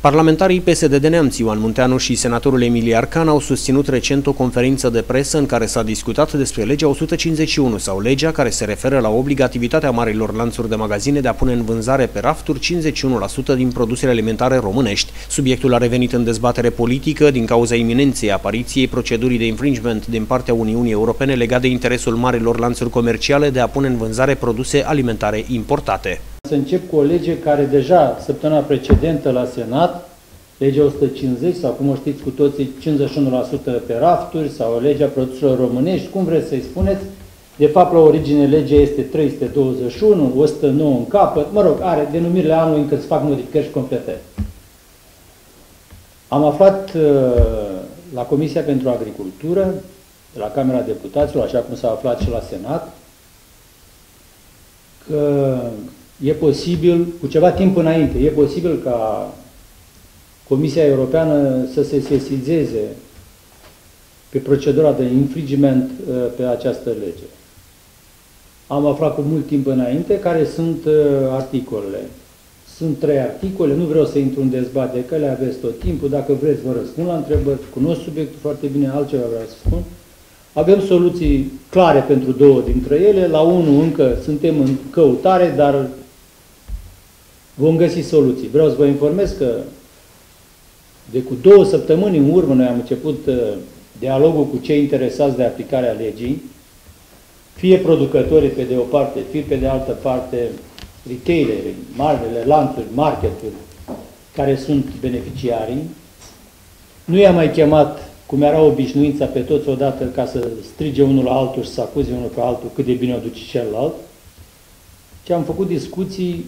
Parlamentarii PSD de Neamț, Ioan Munteanu și senatorul Emilie Arcan au susținut recent o conferință de presă în care s-a discutat despre legea 151 sau legea care se referă la obligativitatea marilor lanțuri de magazine de a pune în vânzare pe rafturi 51% din produsele alimentare românești. Subiectul a revenit în dezbatere politică din cauza iminenței apariției procedurii de infringement din partea Uniunii Europene legat de interesul marilor lanțuri comerciale de a pune în vânzare produse alimentare importate. Să încep cu o lege care deja săptămâna precedentă la Senat, legea 150 sau cum o știți cu toții 51% pe rafturi sau legea produselor românești, cum vreți să-i spuneți, de fapt, la origine legea este 321, 109 în capăt, mă rog, are denumirile anului încă se fac modificări și completări. Am aflat uh, la Comisia pentru Agricultură, de la Camera Deputaților, așa cum s-a aflat și la Senat, că e posibil, cu ceva timp înainte, e posibil ca Comisia Europeană să se sesizeze pe procedura de infringement uh, pe această lege. Am aflat cu mult timp înainte care sunt uh, articolele. Sunt trei articole, nu vreau să intru în dezbatere, că le aveți tot timpul, dacă vreți vă răspund la întrebări, cunosc subiectul foarte bine, altceva vreau să spun. Avem soluții clare pentru două dintre ele, la unul încă suntem în căutare, dar vom găsi soluții. Vreau să vă informez că de cu două săptămâni în urmă noi am început uh, dialogul cu cei interesați de aplicarea legii, fie producătorii pe de o parte, fie pe de altă parte retailerii, marile lanțuri, marketuri, care sunt beneficiarii. Nu i-am mai chemat, cum era obișnuința, pe toți odată ca să strige unul la altul și să acuze unul pe altul cât de bine o duce celălalt, ci am făcut discuții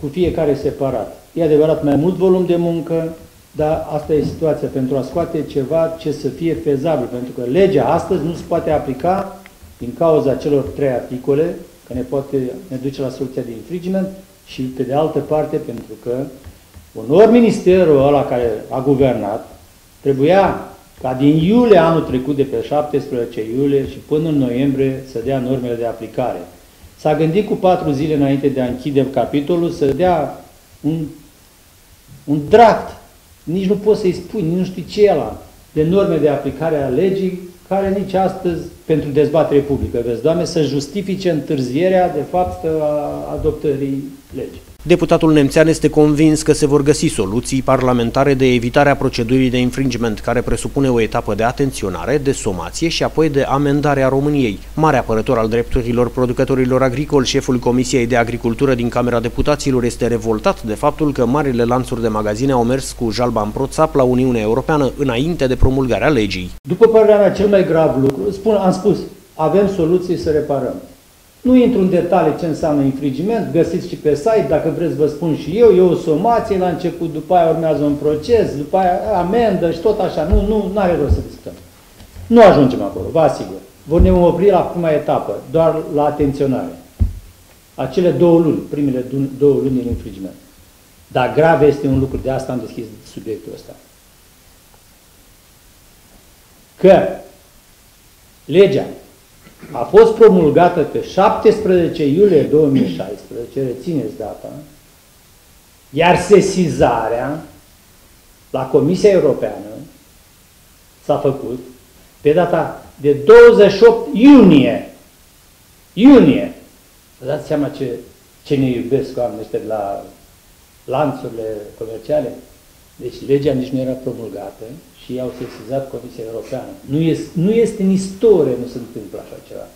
cu fiecare separat. E adevărat mai mult volum de muncă, dar asta e situația pentru a scoate ceva ce să fie fezabil, pentru că legea astăzi nu se poate aplica din cauza celor trei articole, că ne, poate, ne duce la soluția de infringement și pe de altă parte pentru că unor ministerul ăla care a guvernat trebuia ca din iulie anul trecut, de pe 17 iulie și până în noiembrie, să dea normele de aplicare. S-a gândit cu patru zile înainte de a închide capitolul să dea un, un draft, nici nu poți să-i spui, nici nu știi ce e ăla, de norme de aplicare a legii, care nici astăzi, pentru dezbatere publică, vezi, Doamne, să justifice întârzierea, de fapt, a adoptării legii. Deputatul nemțean este convins că se vor găsi soluții parlamentare de evitare a procedurii de infringement, care presupune o etapă de atenționare, de somație și apoi de amendare a României. Mare apărător al drepturilor producătorilor agricoli, șeful Comisiei de Agricultură din Camera Deputaților este revoltat de faptul că marile lanțuri de magazine au mers cu jalba în proțap la Uniunea Europeană înainte de promulgarea legii. După părerea mea, cel mai grav lucru, spun, am spus, avem soluții să reparăm. Nu intru în detalii ce înseamnă infringiment, găsiți și pe site, dacă vreți vă spun și eu, e o somație la început, după aia urmează un proces, după aia amendă și tot așa. Nu, nu, nu are rost să discutăm. Nu ajungem acolo, vă asigur. Vor ne opri la prima etapă, doar la atenționare. Acele două luni, primele două luni în infringiment. Dar grav este un lucru, de asta am deschis subiectul ăsta. Că legea a fost promulgată pe 17 iulie 2016, rețineți data, iar sesizarea la Comisia Europeană s-a făcut pe data de 28 iunie. Iunie! Vă dați seama ce, ce ne iubesc oamenii ăștia de la lanțurile comerciale? Deci legea nici nu era promulgată și au sesizat Comisia Europeană. Nu este, nu este în istorie, nu se întâmplă așa ceva.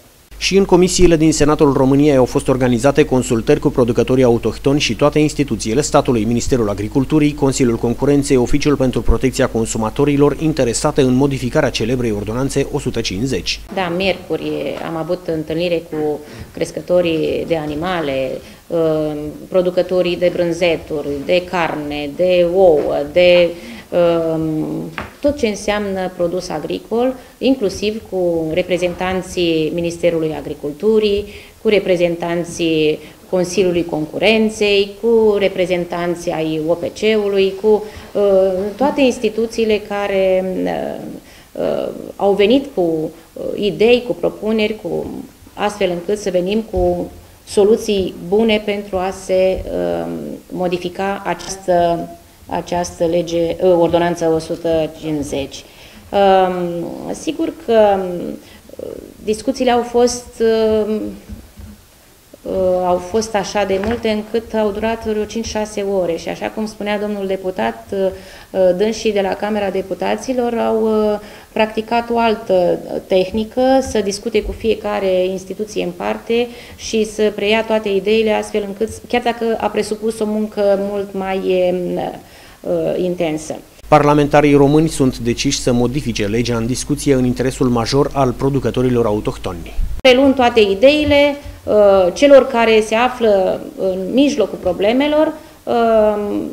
Și în comisiile din Senatul României au fost organizate consultări cu producătorii autohtoni și toate instituțiile statului, Ministerul Agriculturii, Consiliul Concurenței, Oficiul pentru Protecția Consumatorilor, interesate în modificarea celebrei ordonanțe 150. Da, miercuri am avut întâlnire cu crescătorii de animale, uh, producătorii de brânzeturi, de carne, de ouă, de Ehm, tot ce înseamnă produs agricol, inclusiv cu reprezentanții Ministerului Agriculturii, cu reprezentanții Consiliului Concurenței, cu reprezentanții ai OPC-ului, cu uh, toate instituțiile care uh, uh, au venit cu uh, idei, cu propuneri, cu astfel încât să venim cu soluții bune pentru a se uh, modifica această această lege, ă, ordonanță 150. Sigur că discuțiile au fost au fost așa de multe încât au durat vreo 5-6 ore și așa cum spunea domnul deputat, dânsii de la Camera Deputaților au practicat o altă tehnică, să discute cu fiecare instituție în parte și să preia toate ideile astfel încât, chiar dacă a presupus o muncă mult mai intensă. Parlamentarii români sunt deciși să modifice legea în discuție în interesul major al producătorilor autohtoni. Preluând toate ideile uh, celor care se află în mijlocul problemelor, uh,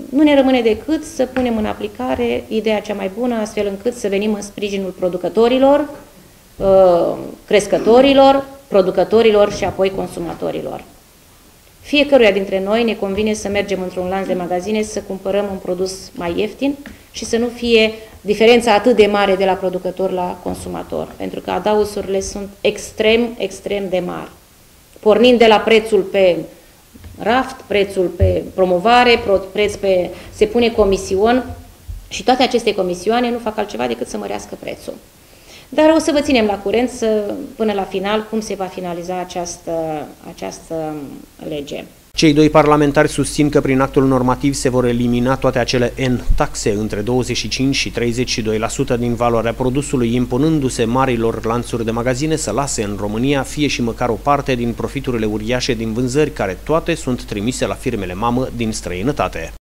nu ne rămâne decât să punem în aplicare ideea cea mai bună, astfel încât să venim în sprijinul producătorilor, uh, crescătorilor, producătorilor și apoi consumatorilor. Fiecăruia dintre noi ne convine să mergem într-un lanț de magazine să cumpărăm un produs mai ieftin și să nu fie diferența atât de mare de la producător la consumator, pentru că adausurile sunt extrem, extrem de mari. Pornind de la prețul pe raft, prețul pe promovare, preț pe, se pune comision și toate aceste comisioane nu fac altceva decât să mărească prețul. Dar o să vă ținem la curent să, până la final cum se va finaliza această, această lege. Cei doi parlamentari susțin că prin actul normativ se vor elimina toate acele N taxe între 25 și 32% din valoarea produsului, impunându-se marilor lanțuri de magazine să lase în România fie și măcar o parte din profiturile uriașe din vânzări, care toate sunt trimise la firmele mamă din străinătate.